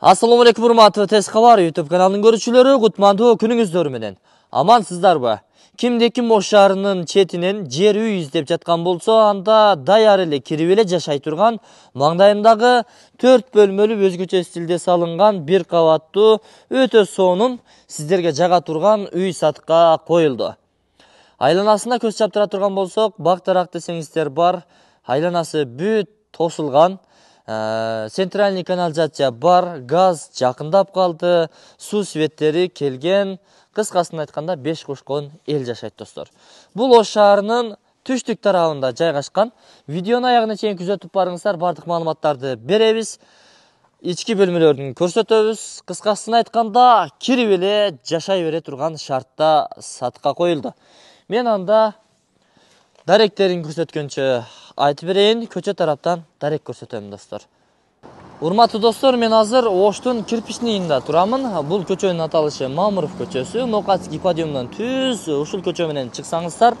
Assalamu алейкум урматтуу тез кабар YouTube каналынын көрүүчүлөрү кутмандуу күнүңүздөр менен. Амансыздарбы? Кимде ким Ош шаарынын четинен жер үй издеп жаткан болсо, анда даяр эле кирип эле жашай турган маңдайындагы 4 бөлмөлүү өзгөчө стилде салынган бир кабаттуу өтө сонун сиздерге жага турган үй сатыкка коюлду. Айланасына көз чаптыра турган болсок, бак дарак десеңиздер бар, айланасы бүт тосулган, Э, центральный канализация бар газ жакындап калды суу светтери келген. Кыскасын айтканда беш кошкон эл жашайт достор бул ош шаарынын түштүк тарабында жайгашкан видеону аягына чейин күзөтүп барыңыздар баардык маалыматтарды беребиз ички бөлмөлөрүн көрсөтөбүз кыскасын айтканда кирип эле жашай бере турган шартта сатыкка коюлду мен анда даректерин көрсөткөнчө айтып берейин көчө тараптан дарек көрсөтөм достор урматтуу достор мен азыр оштун кирпичныйында турамын бул көчөнүн аталышы мамыров көчөсү нокатский подъемдон түз ушул көчө менен чыксаңыздар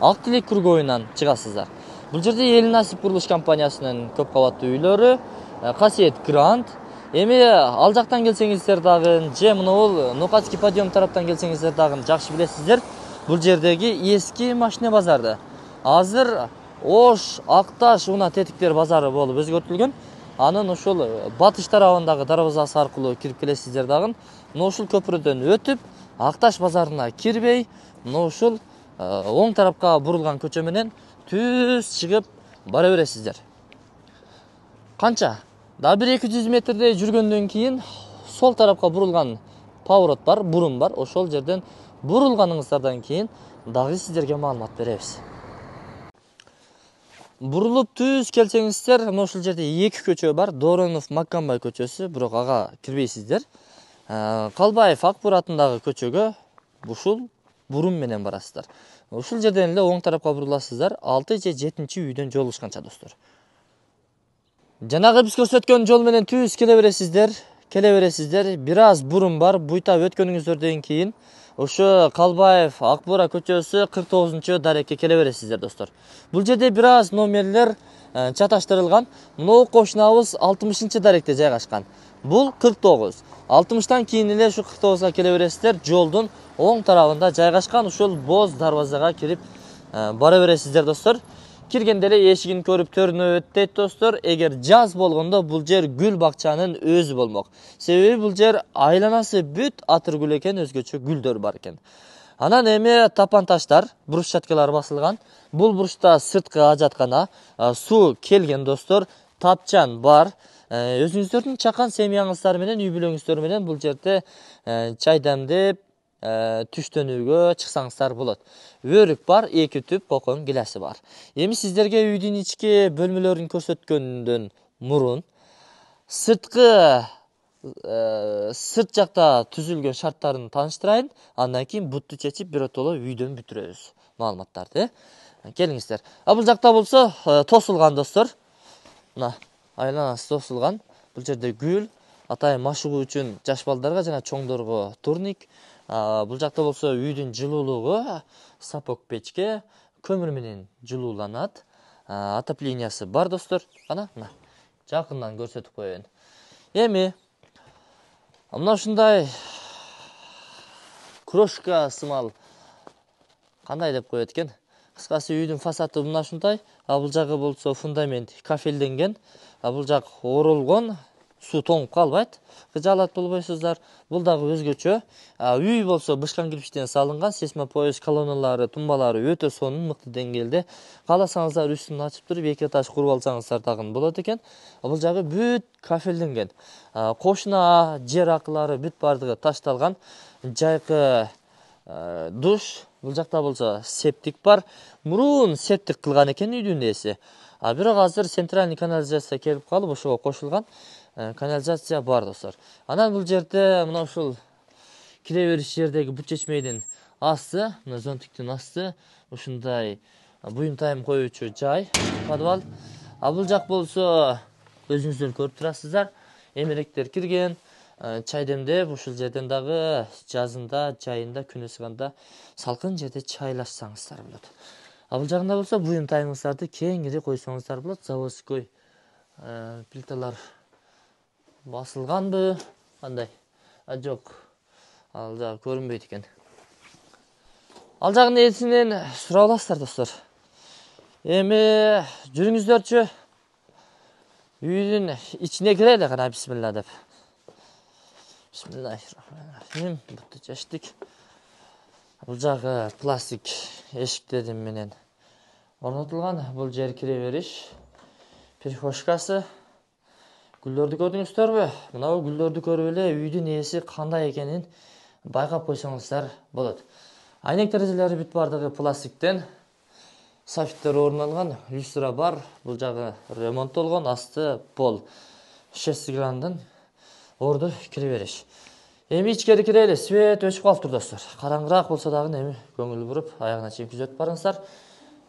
ак тилек круговуйнан чыгасыздар бул жерде эл насип курулуш компаниясынын көп кабаттуу үйлөрү касиет грант эми ал жактан келсеңиздер дагы же монобул нокатский подъем тараптан келсеңиздер дагы жакшы билесиздер бул жердеги эски машина базарды азыр ош акташ унаа тетиктер базары болуп өзгөртүлгөн анын ушул батыш тарабындагы дарбазасы аркылуу кирип келесиздер дагы мына ушул көпүрөдөн өтүп акташ базарына кирбей мына ушул оң тарапка бурулган көчө менен түз чыгып бара бересиздер. Канча? Дагы бир эки жүз метрдей жүргөндөн кийин сол тарапка бурулган поворот бар бурун бар. Ошол жерден бурулганыңыздардан кийин дагы сиздерге маалымат беребиз. Бурулуп түз келсеңиздер мына ушул жерде эки көчө бар. Доронов маккамбай көчөсү. Бирок ага кирбейсиздер э, калбаев акбур атындагы көчөгө ушул бурун менен барасыздар. Ушул жерден эле оң тарапка буруласыздар. Алты же жетинчи үйдөн жолугушканча достор. Жанагы биз көрсөткөн жол менен түз келе бересиздер келе бересиздер. Бир аз бурун бар. Буйта өткөнүңүздөрдөн кийин. Ошо калбаев ак буура көчөсү кырк тогузунчу дарекке келе бересиздер достор бул жерде бир аз номерлер чаташтырылган могу кошунабыз алтымышынчы даректе жайгашкан. Бул кырк тогуз алтымыштан кийин эле ушу кырк тогузга келе бересиздер жолдун оң тарабында жайгашкан ушул боз дарбазага кирип э, бара бересиздер достор киргенде эле эшигин көрүп төрүнөбүт дейт достор. Эгер жаз болгондо бул жер гүл бакчанын өзү болмок себеби бул жер айланасы бүт атыр гүл экен өзгөчө гүлдөр бар экен анан эми тапан таштар брусчаткалар басылган бул бурчта сырткы ажаткана суу келген достор тапчан бар. Өзүңүздөрдүн чакан семьяңыздар менен үй бүлөңүздөр менен бул жерде чай демдеп Э, түштөнүүгө чыксаңыздар болот. Өрүк бар эки түп кокон гилясы бар. Эми сиздерге үйдүн ички бөлмөлөрүн көрсөткөндөн мурун сырткы э, сырт жакта түзүлгөн шарттарын тааныштырайын андан кийин бутты чечип биротоло үйдөн бүтүрөбүз маалыматтарды. Келиңиздер. А бул жакта болсо э, тосулган достор. Мына айланасы тосулган. Бул жерде гүл атайын машыгуу үчүн жаш балдарга жана чоңдорго турник бул жакта болсо үйдүн жылуулугу сапок печке көмүр менен жылууланат отоплениясы бар достор кана мына жакындан көрсөтүп коеюн эми мына ушундай крошка сымал кандай деп коет экен кыскасы үйдүн фасады мына ушундай а бул жагы болсо фундамент кафелденген. Бул жак оролгон суу тоңуп калбайт кыжаалат болбойсуздар бул дагы өзгөчө үй болсо бышкан кирпичтен салынган сейсмопояс колонналары тумбалары өтө сонун мыкты деңгээлде кааласаңыздар үстүн ачып туруп эки этаж куруп алсаңыздар дагы болот экен бул жагы бүт кафелденген. Кошуна жер акылары бүт баардыгы ташталган жайкы душ бул жакта болсо септик бар. Мурун септик кылган экен үйдүн ээси бирок азыр центральный канализация келип калып ошого кошулган канализация бар достор анан бул жерде мына ушул кире бериш жердеги бут чечмейдин асты мына зонтиктин асты. Ушундай буюм тайым коюучу жай подвал. А бул жак болсо өзүңүздөр көрүп турасыздар эмеректер кирген э, чай демдеп ушул жерден дагы жазында жайында күн ысыганда салкын жерде чайлашсаңыздар болот. А бул жагында болсо буюм тайымыңыздарды кеңири койсоңуздар болот. Заводской э, плиталар басылганбы кандай а жок ал жагы көрүнбөйт экен ал жагынын ээсинен сурап аласыздар достор эми жүрүңүздөрчү үйдүн ичине кирели кана бисмилла деп. Бисмиллахи буту чечтик бул жагы пластик менен орнотулган бул жер бериш перехожкасы гүлдөрдү көрдүңүздөрбү мынабу гүлдөрдү көрүп эле үйдүн ээси кандай экенин байкап койсоңуздар болот айнек терезелери бүт баардыгы пластиктен софиттер орун алган люстра бар. Бул жагы ремонттолгон асты пол. Шестиграндын орду кире бериш эми ичкери кирели свет өчүп калыптыр достор караңгыраак болсо дагы эми көңүл буруп аягына чейин күзөтүп барыңыздар.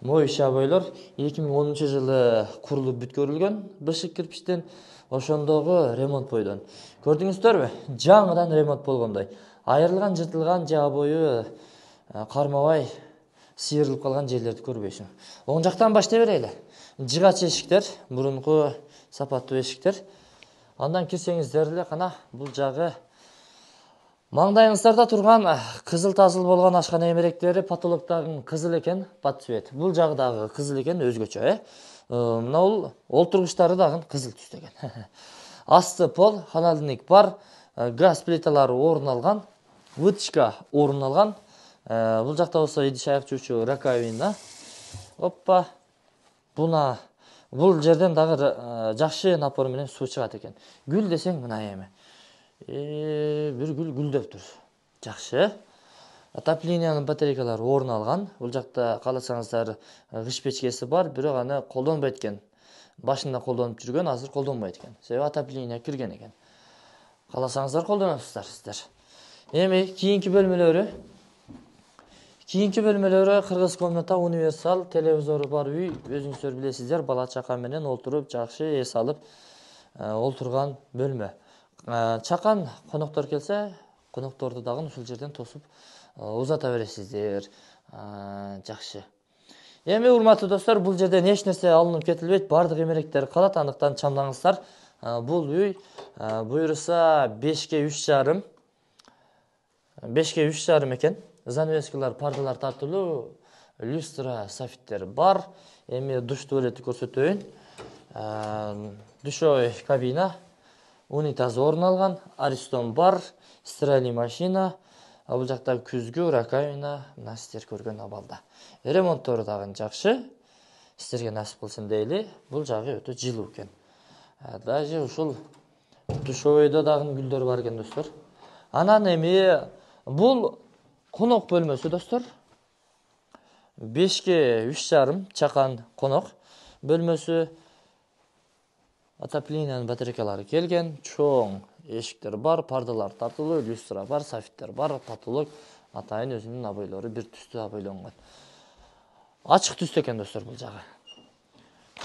Моющий бойлор эки миң онунчу жылы курулуп бүткөрүлгөн бышык кирпичтен ошондогу ремонт бойдон көрдүңүздөрбү жаңыдан ремонт болгондой айрылган жыртылган же обою кармабай сыйырылып калган жерлерди көрбөйсүң оң жактан баштай берели жыгач эшиктер мурунку сапаттуу эшиктер андан кирсеңиздер эле кана бул жагы маңдайыңыздарда турган кызыл тазыл болгон ашкана эмеректери потолок дагы кызыл экен под цвет бул жагы дагы кызыл экен өзгөчө э мына бул олтургучтары дагы кызыл түстө экен асты пол холодильник бар газ плиталары орун алган выточка орун алган бул жакта болсо идиш аяк жуучу раковина оппа буна бул жерден дагы жакшы напор менен суу чыгат экен гүл десең мына эми бир гүл гүлдөптүр жакшы отоплениянын батарейкалары орун алган бул жакта кааласаңыздар кыш печкеси бар бирок аны колдонбойт экен башында колдонуп жүргөн азыр колдонбойт экен себеби отопление кирген экен кааласаңыздар колдоносуздар сиздер эми кийинки бөлмөлөрү кийинки бөлмөлөрү кыргыз комната универсал телевизору бар үй. Өзүңүздөр билесиздер бала чака менен олтуруп жакшы эс алып олтурган бөлмө чакан коноктор келсе конокторду дагы ушул жерден тосуп узата бересиздер. Жакшы. Эми урматтуу достор бул жерден эч нерсе алынып кетилбейт. Баардык эмеректер калат. Андыктан чамдаңыздар. Бул үй буюрса бешке үч жарым. Бешке үч жарым экен. Занавескалар пардалар тартылуу люстра софиттер бар. Эми душ туалетти көрсөтөйүн. Душевой кабина. Унитаз орун алган аристон бар стиральный машина бул жакта күзгү раковина мына сиздер көргөн абалда. Ремонттору дагы жакшы сиздерге насип кылсын дейли бул жагы өтө жылуу экен. Даже ушул душевойдо дагы гүлдөр бар экен достор. Анан эми бул конок бөлмөсү достор. Бешке үч жарым чакан конок бөлмөсү отоплениянын батарейкалары келген чоң эшиктер бар пардалар тартылуу люстра бар софиттер бар потолок атайын өзүнүн обойлору бир түстүү обойлонгон ачык түстө экен достор бул жагы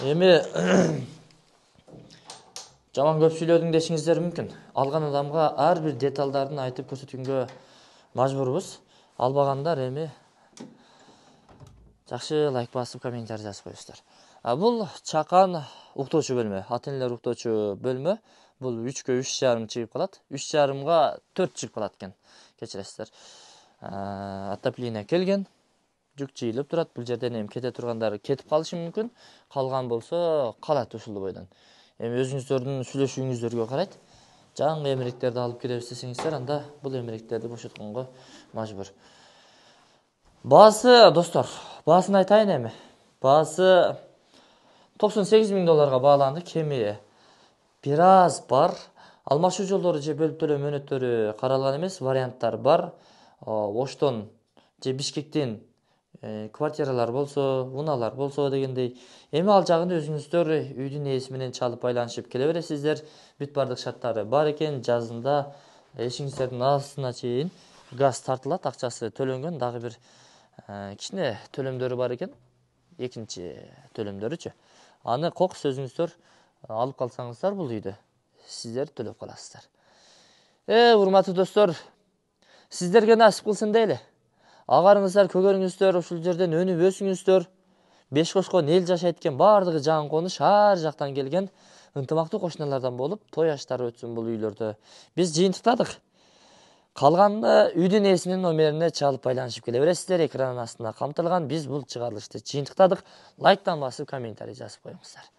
эми жаман көп сүйлөдүң дешиңиздер мүмкүн алган адамга ар бир деталдарын айтып көрсөткөнгө мажбурбуз албагандар эми жакшы лайк басып комментарий жазып коесуздар бул чакан уктоочу бөлмө ата энелер уктоочу бөлмө бул үчкө үч жарым чыгып калат үч жарымга төрт чыгып калат экен кечиресиздер отопление келген жүк жыйылып турат бул жерден эми кете тургандар кетип калышы мүмкүн калган болсо калат ушул бойдон эми өзүңүздөрдүн сүйлөшүүңүздөргө карайт жаңы эмеректерди алып киребиз десеңиздер анда бул эмеректерди бошотконго мажбур баасы достор баасын айтайын эми баасы токсон сегиз миң долларга бааланды кеми бир аз бар алмашуу жолдору же бөлүп төлөө мөөнөттөрү каралган эмес варианттар бар оштон же бишкектен квартиралар болсо унаалар болсо дегендей эми ал жагын өзүңүздөр үйдүн ээси менен чалып байланышып келе бересиздер бүт баардык шарттары бар экен жазында эшигиңиздердин астына чейин газ тартылат акчасы төлөнгөн дагы бир кичине төлөмдөрү бар экен экинчи төлөмдөрүчү аны кокус өзүңүздөр алып калсаңыздар бул үйдү сиздер төлөп каласыздар э урматтуу достор сиздерге насип кылсын дейли агарыңыздар көгөрүңүздөр ушул жерден өнүп өсүңүздөр беш кошкон эл жашайт экен баардыгы жаңы конуш ар жактан келген ынтымактуу кошуналардан болуп той аштары өтсүн бул үйлөрдө биз жыйынтыктадык калганын үйдүн ээсинин номерине чалып байланышып келе бересиздер экранын астында камтылган биз бул чыгарылышты жыйынтыктадык лайктан басып комментарий жазып коюңуздар